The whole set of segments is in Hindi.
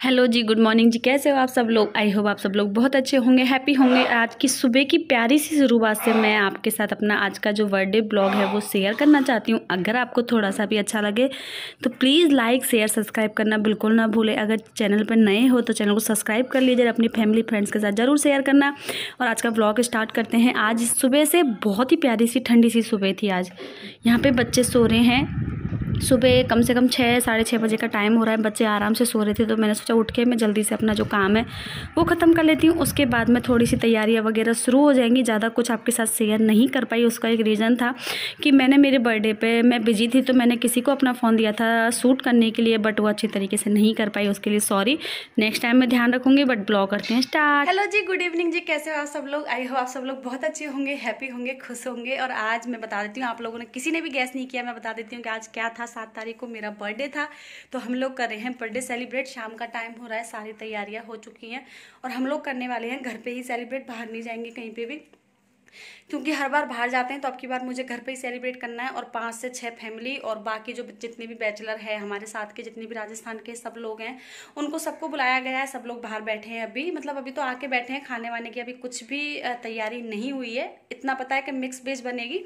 हेलो जी, गुड मॉर्निंग जी। कैसे हो आप सब लोग? आई होप आप सब लोग बहुत अच्छे होंगे, हैप्पी होंगे। आज की सुबह की प्यारी सी शुरुआत से मैं आपके साथ अपना आज का जो बर्थडे ब्लॉग है वो शेयर करना चाहती हूँ। अगर आपको थोड़ा सा भी अच्छा लगे तो प्लीज़ लाइक, शेयर, सब्सक्राइब करना बिल्कुल ना भूलें। अगर चैनल पर नए हो तो चैनल को सब्सक्राइब कर लीजिए अपनी फैमिली, फ्रेंड्स के साथ ज़रूर शेयर करना। और आज का ब्लॉग स्टार्ट करते हैं। आज सुबह से बहुत ही प्यारी सी, ठंडी सी सुबह थी आज। यहाँ पर बच्चे सो रहे हैं। सुबह कम से कम छः, साढ़े छः बजे का टाइम हो रहा है। बच्चे आराम से सो रहे थे तो मैंने सोचा, उठ के मैं जल्दी से अपना जो काम है, वो ख़त्म कर लेती हूँ। उसके बाद में थोड़ी सी तैयारियाँ वगैरह शुरू हो जाएँगी। ज़्यादा कुछ आपके साथ शेयर नहीं कर पाई। उसका एक रीज़न था कि मैंने मेरे बर्थडे पर मैं बिज़ी थी तो मैंने किसी को अपना फ़ोन दिया था शूट करने के लिए बट वो अच्छी तरीके से नहीं कर पाई उसके लिए सॉरी नेक्स्ट टाइम मैं ध्यान रखूँगी बट ब्लॉग करते हैं। स्टार्ट हेलो जी गुड इवनिंग जी। कैसे हो आप सब लोग? आई हो आप सब लोग बहुत अच्छे होंगे हैप्पी होंगे, खुश होंगे। और आज मैं बता देती हूँ, आप लोगों ने किसी ने भी गैस नहीं किया। मैं बता देती हूँ कि आज क्या था सात तारीख को मेरा बर्थडे था तो हम लोग कर रहे हैं बर्थडे सेलिब्रेट। शाम का टाइम हो रहा है, सारी तैयारियाँ हो चुकी हैं और हम लोग करने वाले हैं, घर पे ही सेलिब्रेट, बाहर नहीं जाएँगे कहीं पे भी। क्योंकि हर बार बाहर जाते हैं तो अब की बार मुझे घर पे ही सेलिब्रेट करना है और पाँच से छः फैमिली और बाकी जो जितने भी बैचलर है, हमारे साथ के जितने भी राजस्थान के सब लोग हैं, उनको सबको बुलाया गया है, सब लोग बाहर बैठे हैं अभी। मतलब अभी तो आके बैठे हैं, खाने वाने की अभी कुछ भी तैयारी नहीं हुई है। इतना पता है कि मिक्स वेज बनेगी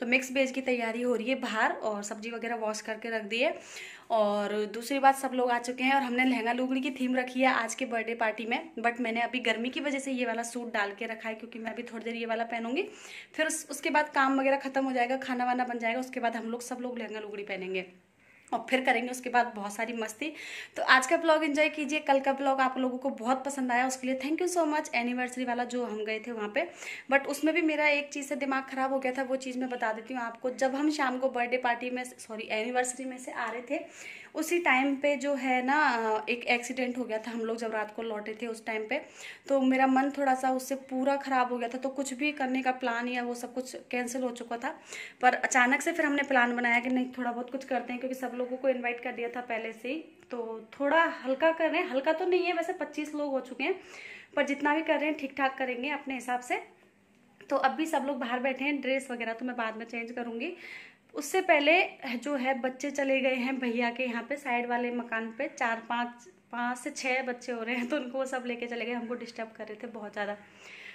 तो मिक्स वेज की तैयारी हो रही है बाहर और सब्ज़ी वगैरह वॉश करके रख दी और दूसरी बात सब लोग आ चुके हैं और हमने लहंगा लुगड़ी की थीम रखी है आज के बर्थडे पार्टी में बट मैंने अभी गर्मी की वजह से ये वाला सूट डाल के रखा है क्योंकि मैं अभी थोड़ी देर ये वाला पहनूँगी। फिर उस, उसके बाद काम वगैरह खत्म हो जाएगा खाना वाना बन जाएगा उसके बाद हम लोग सब लोग लहंगा लुगड़ी पहनेंगे। और फिर करेंगे उसके बाद बहुत सारी मस्ती। तो आज का ब्लॉग एंजॉय कीजिए। कल का ब्लॉग आप लोगों को बहुत पसंद आया, उसके लिए thank you so much anniversary वाला जो हम गए थे वहाँ पे। बट उसमें भी मेरा एक चीज़ से दिमाग ख़राब हो गया था, वो चीज़ मैं बता देती हूँ आपको। जब हम शाम को बर्थडे पार्टी में सॉरी एनिवर्सरी में से आ रहे थे उसी टाइम पे जो है ना एक एक्सीडेंट हो गया था, हम लोग जब रात को लौटे थे उस टाइम पे तो मेरा मन थोड़ा सा उससे पूरा ख़राब हो गया था तो कुछ भी करने का प्लान या वो सब कुछ कैंसिल हो चुका था, पर अचानक से फिर हमने प्लान बनाया कि नहीं, थोड़ा बहुत कुछ करते हैं, क्योंकि सब लोगों को इन्वाइट कर दिया था पहले से ही तो थोड़ा हल्का कर रहे हैं, हल्का तो नहीं है, वैसे पच्चीस लोग हो चुके हैं, पर जितना भी कर रहे हैं ठीक ठाक करेंगे अपने हिसाब से। तो अब भी सब लोग बाहर बैठे हैं ड्रेस वगैरह तो मैं बाद में चेंज करूँगी उससे पहले जो है, बच्चे चले गए हैं भैया के यहाँ पे, साइड वाले मकान पे। चार, पाँच पाँच से छः बच्चे हो रहे हैं तो उनको वो सब लेके चले गए। हमको डिस्टर्ब कर रहे थे बहुत ज़्यादा।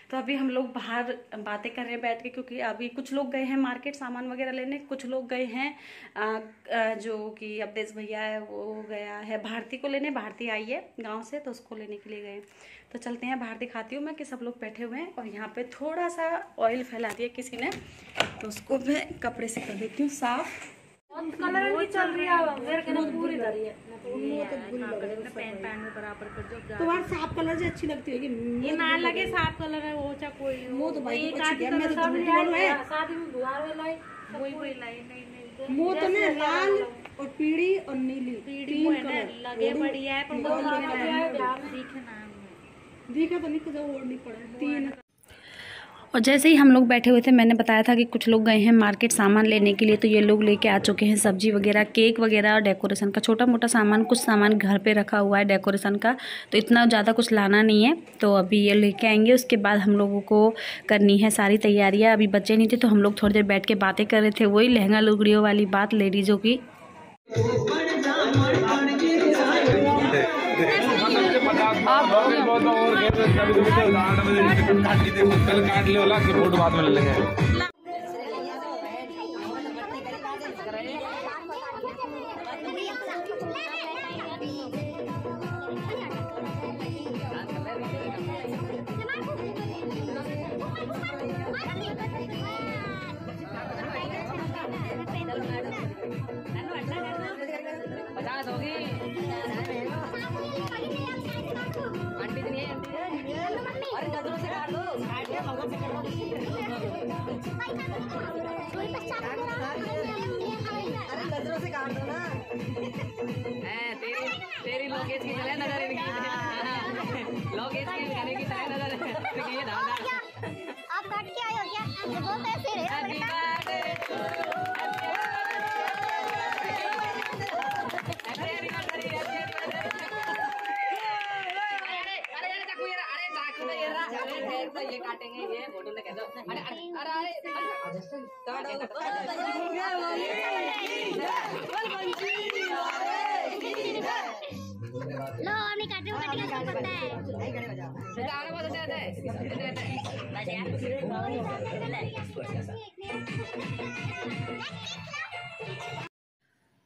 तो अभी हम लोग बाहर बातें कर रहे हैं बैठ के, क्योंकि अभी कुछ लोग गए हैं मार्केट सामान वगैरह लेने, कुछ लोग गए हैं जो कि अवदेश भैया है, वो गया है भारती को लेने, भारती आई है गाँव से तो उसको लेने के लिए गए। तो चलते हैं, बाहर दिखाती हूँ मैं कि सब लोग बैठे हुए हैं, और यहाँ पे थोड़ा सा ऑयल फैला दिया किसी ने तो उसको मैं कपड़े से कर देती हूँ साफ़। कलर चल रही है मेरे के पूरी धरी है तुम्हारे साफ़ कलर से अच्छी लगती है ये ना लगे साफ़ कलर है वो चाहे कोई तो भाई एक आदमी मैं तो बोल है। शादी में में लाई कोई लाई नहीं तो ना लाल और पीड़ी और नीली तीन कलर। लगे बढ़िया है पर वो दिखे ना। दिखा तो नहीं कुछ और नहीं पड़ा तीन। और जैसे ही हम लोग बैठे हुए थे, मैंने बताया था कि कुछ लोग गए हैं मार्केट सामान लेने के लिए तो ये लोग लेके आ चुके हैं सब्ज़ी वगैरह, केक वगैरह और डेकोरेशन का। छोटा मोटा सामान, कुछ सामान घर पे रखा हुआ है डेकोरेशन का तो इतना ज़्यादा कुछ लाना नहीं है। तो अभी ये लेके आएँगे, उसके बाद हम लोगों को करनी है सारी तैयारियाँ। अभी बच्चे नहीं थे तो हम लोग थोड़ी देर बैठ के बातें कर रहे थे, वही लहंगा लुगड़ियों वाली बात, लेडीज़ों की। कल काट ले वाला फ़ोटो बाद में ले लेंगे पचास से काट दो ना तेरी तेरी की तरह नज़र इनकी की तरह नज़र तो ये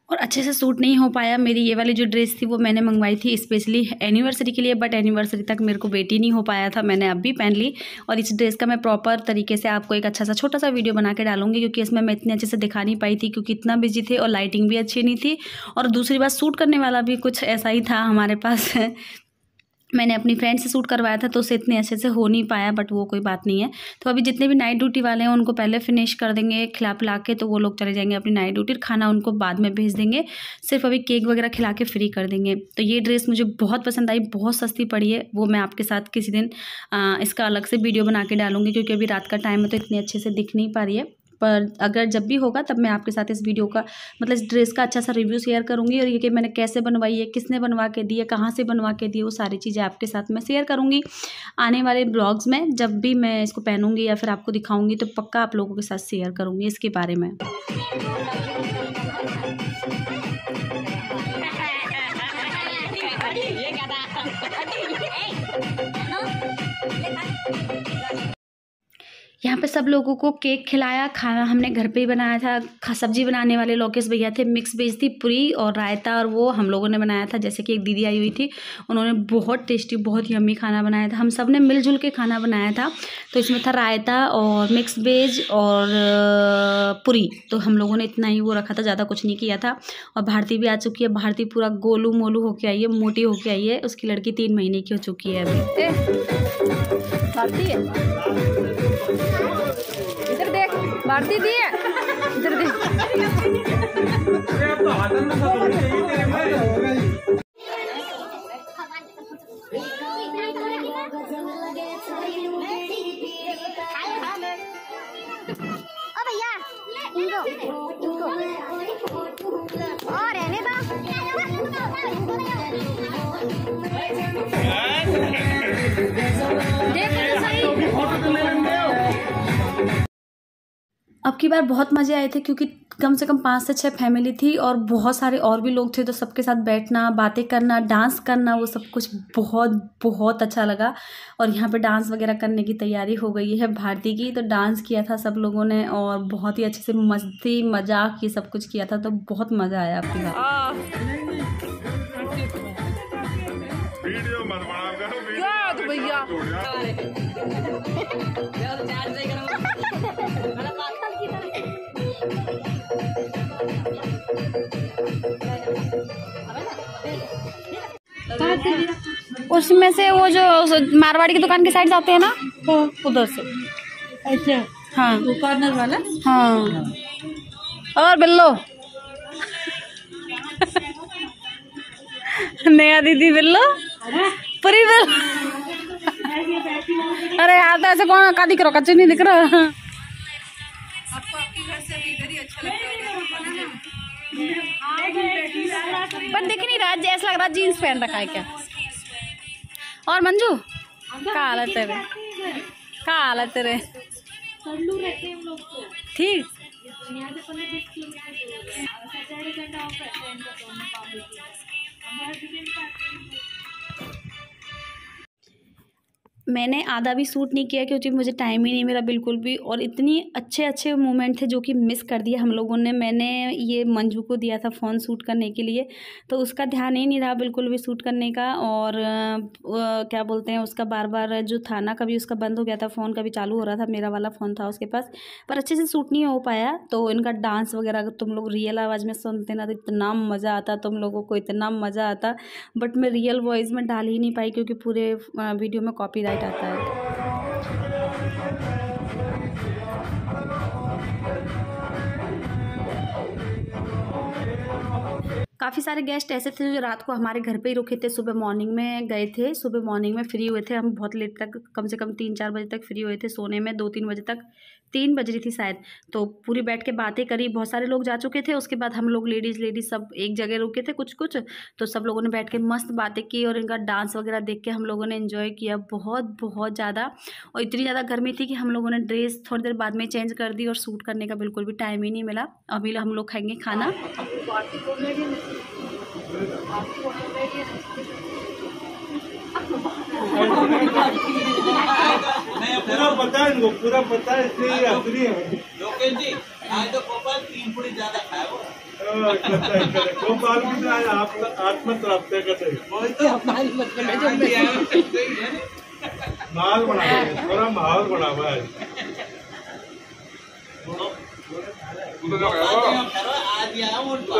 और अच्छे से सूट नहीं हो पाया। मेरी ये वाली जो ड्रेस थी, वो मैंने मंगवाई थी स्पेशली एनिवर्सरी के लिए बट एनिवर्सरी तक मेरे को बेटी नहीं हो पाया था। मैंने अब भी पहन ली और इस ड्रेस का मैं प्रॉपर तरीके से आपको एक अच्छा सा छोटा सा वीडियो बना के डालूँगी, क्योंकि इसमें मैं इतने अच्छे से दिखा नहीं पाई थी, क्योंकि इतना बिज़ी थे और लाइटिंग भी अच्छी नहीं थी। और दूसरी बात सूट करने वाला भी कुछ ऐसा ही था हमारे पास। मैंने अपनी फ्रेंड से सूट करवाया था तो उसे इतने अच्छे से हो नहीं पाया बट वो कोई बात नहीं है। तो अभी जितने भी नाइट ड्यूटी वाले हैं, उनको पहले फिनिश कर देंगे, खिला पिला के तो वो लोग चले जाएँगे अपनी नाइट ड्यूटी खाना उनको बाद में भेज देंगे। सिर्फ़ अभी केक वगैरह खिला के फ्री कर देंगे। तो ये ड्रेस मुझे बहुत पसंद आई, बहुत सस्ती पड़ी है। वो मैं आपके साथ किसी दिन इसका अलग से वीडियो बना के डालूँगी, क्योंकि अभी रात का टाइम है तो इतनी अच्छे से दिख नहीं पा रही है। पर अगर जब भी होगा तब मैं आपके साथ इस वीडियो का मतलब इस ड्रेस का अच्छा सा रिव्यू शेयर करूँगी और ये कि मैंने कैसे बनवाई है, किसने बनवा के दी है, कहाँ से बनवा के दी वो सारी चीज़ें आपके साथ मैं शेयर करूँगी। आने वाले ब्लॉग्स में जब भी मैं इसको पहनूँगी या फिर आपको दिखाऊँगी तो पक्का आप लोगों के साथ शेयर करूँगी इसके बारे में। यहाँ पे सब लोगों को केक खिलाया, खाना हमने घर पे ही बनाया था। सब्ज़ी बनाने वाले लोकेश भैया थे, मिक्स वेज थी पूरी और रायता और वो हम लोगों ने बनाया था, जैसे कि एक दीदी आई हुई थी। उन्होंने बहुत टेस्टी, बहुत यम्मी खाना बनाया था। हम सबने मिलजुल के खाना बनाया था। तो इसमें था रायता और मिक्स वेज और पूरी। तो हम लोगों ने इतना ही वो रखा था, ज़्यादा कुछ नहीं किया था। और भारती भी आ चुकी है, भारती पूरा गोलू मोलू होके आई है, मोटी होके आई है। उसकी लड़की तीन महीने की हो चुकी है अभी। भारती इधर देख भारती दी है? इधर देख। ओ भैया इनको इनको। और रहने दो। की बार बहुत मज़े आए थे क्योंकि कम से कम पाँच से छः फैमिली थी और बहुत सारे और भी लोग थे तो सबके साथ बैठना बातें करना डांस करना वो सब कुछ बहुत बहुत अच्छा लगा। और यहाँ पे डांस वगैरह करने की तैयारी हो गई है भारती की तो डांस किया था सब लोगों ने और बहुत ही अच्छे से मस्ती मज़ाक ये सब कुछ किया था तो बहुत मज़ा आया आपकी बार भैया? उसमें से वो जो मारवाड़ी की दुकान के साइड जाते हैं ना? वो उधर से। अच्छा। हाँ। कॉर्नर वाला? हाँ। और बिल्लो। नया दीदी बिल्लो। पूरी बिल्लो। अरे यार तो ऐसे कौन का दिख रहा कच्चे नहीं दिख रहा पर दिख नहीं रहा ऐसा लग रहा जीन्स पहन रखा है क्या? और मंजू? का हालत है तेरे? का हालत है ठीक। मैंने आधा भी सूट नहीं किया क्योंकि मुझे टाइम ही नहीं मिला बिल्कुल भी और इतनी अच्छे अच्छे मोमेंट थे जो कि मिस कर दिया हम लोगों ने। मैंने ये मंजू को दिया था फ़ोन सूट करने के लिए तो उसका ध्यान ही नहीं रहा बिल्कुल भी सूट करने का और अ, क्या बोलते हैं उसका बार बार जो था ना कभी उसका बंद हो गया था फ़ोन कभी चालू हो रहा था मेरा वाला फ़ोन था उसके पास पर अच्छे से सूट नहीं हो पाया। तो इनका डांस वगैरह अगर तुम लोग रियल आवाज़ में सुनते ना तो इतना मज़ा आता तुम लोगों को इतना मज़ा आता। बट मैं रियल वॉइस में डाल ही नहीं पाई क्योंकि पूरे वीडियो में कॉपीराइट आता है। काफ़ी सारे गेस्ट ऐसे थे जो रात को हमारे घर पे ही रुके थे, सुबह मॉर्निंग में गए थे। सुबह मॉर्निंग में फ्री हुए थे। हम बहुत लेट तक, कम से कम तीन चार बजे तक फ्री हुए थे। सोने में दो तीन बजे तक तीन बज रही थी शायद। तो पूरी बैठ के बातें करी। बहुत सारे लोग जा चुके थे। उसके बाद हम लोग लेडीज़ लेडीज़ सब एक जगह रुके थे कुछ कुछ तो सब लोगों ने बैठ के मस्त बातें की और इनका डांस वगैरह देख के हम लोगों ने इन्जॉय किया बहुत बहुत ज़्यादा। और इतनी ज़्यादा गर्मी थी कि हम लोगों ने ड्रेस थोड़ी देर बाद में चेंज कर दी और सूट करने का बिल्कुल भी टाइम ही नहीं मिला। अभी हम लोग खाएँगे खाना। पार्टी को मेरी पूरा पता है इनको पूरा पता है इसलिए असली है लोकेश जी आज तो गोपाल तीन पूरी ज़्यादा खाया वो गोपाल भी आप आत्मतृप्त करते माल बना थोड़ा माहौल बना हुआ है तू तो जो आज कहो यहाँ करो, आज यहाँ वो तू